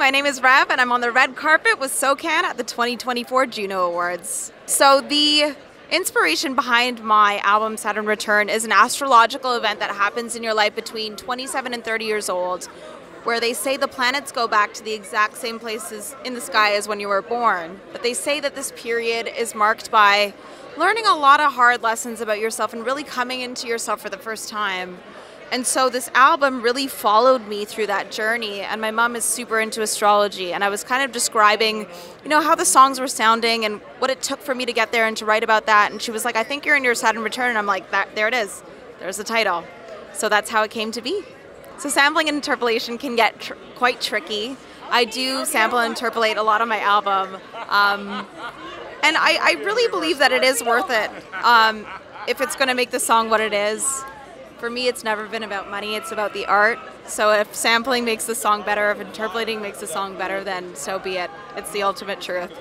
my name is Rêve, and I'm on the red carpet with SOCAN at the 2024 Juno Awards. So, the inspiration behind my album Saturn Return is an astrological event that happens in your life between 27 and 30 years old, where they say the planets go back to the exact same places in the sky as when you were born. But they say that this period is marked by learning a lot of hard lessons about yourself and really coming into yourself for the first time. And so this album really followed me through that journey. And my mom is super into astrology. And I was kind of describing, you know, how the songs were sounding and what it took for me to get there and to write about that. And she was like, I think you're in your Saturn return. And I'm like, that, there it is. There's the title. So that's how it came to be. So sampling and interpolation can get tr- quite tricky. I do sample and interpolate a lot on my album. Um, and I, I, really believe that it is worth it um, if it's going to make the song what it is for me, it's never been about money, it's about the art. So if sampling makes the song better, if interpolating makes the song better, then so be it. It's the ultimate truth.